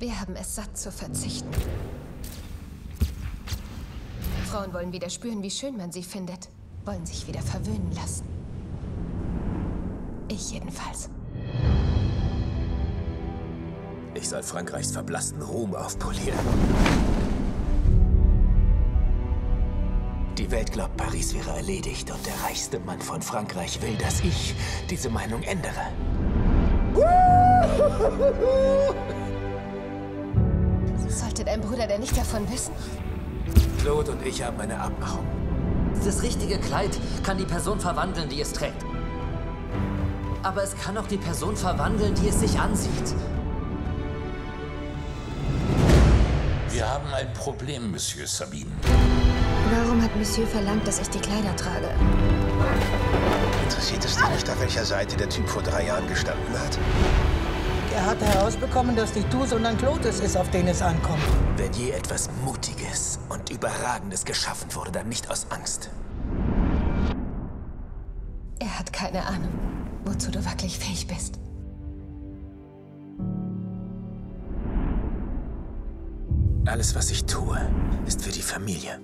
Wir haben es satt zu verzichten. Frauen wollen wieder spüren, wie schön man sie findet. Wollen sich wieder verwöhnen lassen. Ich jedenfalls. Ich soll Frankreichs verblassten Ruhm aufpolieren. Die Welt glaubt, Paris wäre erledigt und der reichste Mann von Frankreich will, dass ich diese Meinung ändere. Sollte dein Bruder denn nicht davon wissen? Claude und ich haben eine Abmachung. Das richtige Kleid kann die Person verwandeln, die es trägt. Aber es kann auch die Person verwandeln, die es sich ansieht. Wir haben ein Problem, Monsieur Sabine. Warum hat Monsieur verlangt, dass ich die Kleider trage? Interessiert es dich nicht, auf welcher Seite der Typ vor drei Jahren gestanden hat? Er hat herausbekommen, dass nicht du, sondern es ist, auf den es ankommt. Wenn je etwas Mutiges und Überragendes geschaffen wurde, dann nicht aus Angst. Er hat keine Ahnung, wozu du wirklich fähig bist. Alles, was ich tue, ist für die Familie.